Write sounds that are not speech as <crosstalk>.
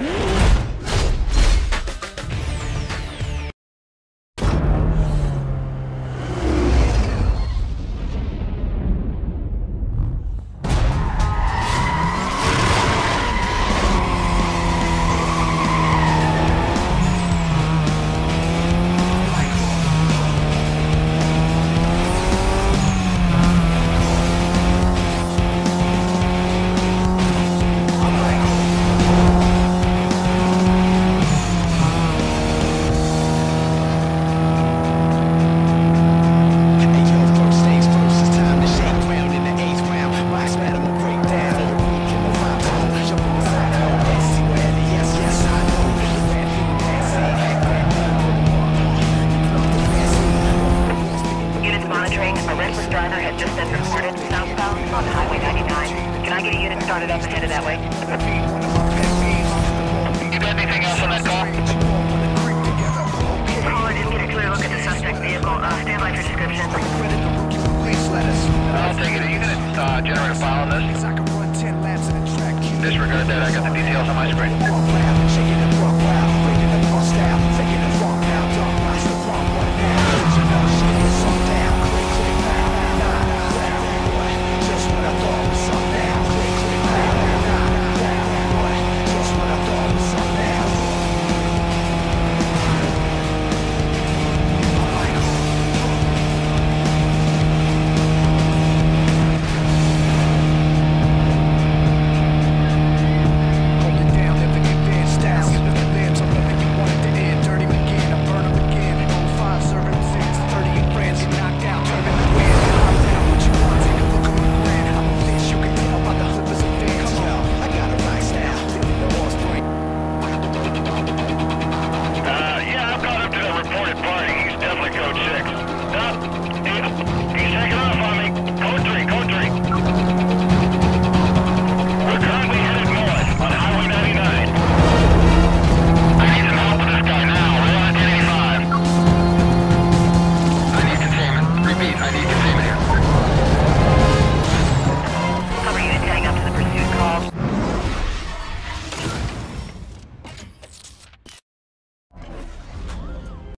Yeah. <laughs> reckless driver has just been reported southbound on Highway 99. Can I get a unit started up and headed that way? You got anything else on that call? Caller didn't get a clear look at the suspect vehicle. Uh, stand by for description. I'll take it. Are you gonna uh, generate a file on this? I can run 10 laps in a track. Disregard that. I got the details on my screen.